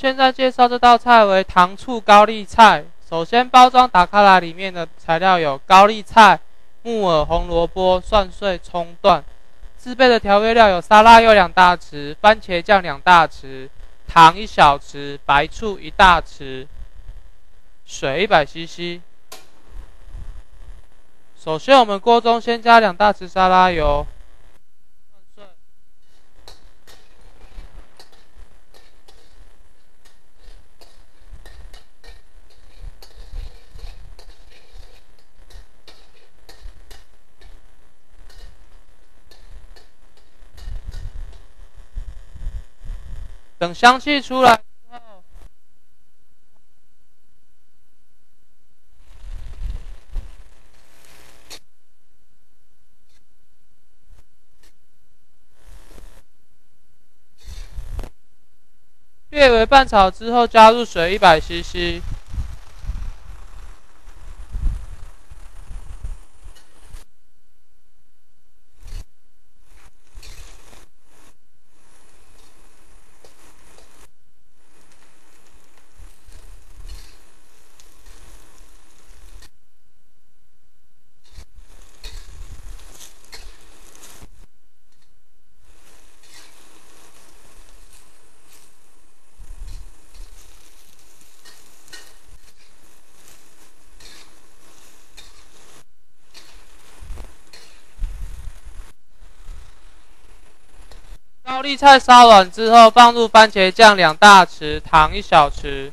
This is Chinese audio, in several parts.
现在介绍这道菜为糖醋高丽菜。首先，包装打开来，里面的材料有高丽菜、木耳、红萝卜、蒜碎、葱段。自备的调味料有沙拉油两大匙、番茄酱两大匙、糖一小匙、白醋一大匙、水一百 CC。首先，我们锅中先加两大匙沙拉油。等香气出来之后，略微拌炒之后，加入水一百 CC。高丽菜烧软之后，放入番茄酱两大匙，糖一小匙。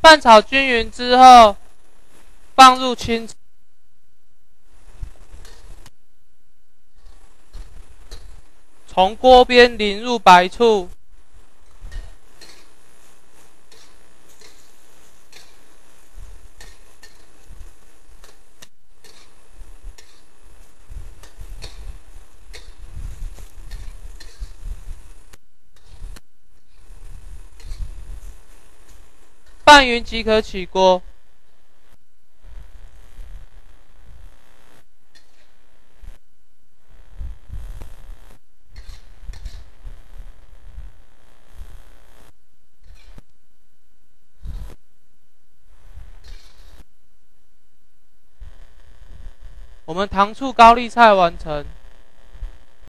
拌炒均匀之后。放入青，从锅边淋入白醋，拌匀即可起锅。我们糖醋高丽菜完成。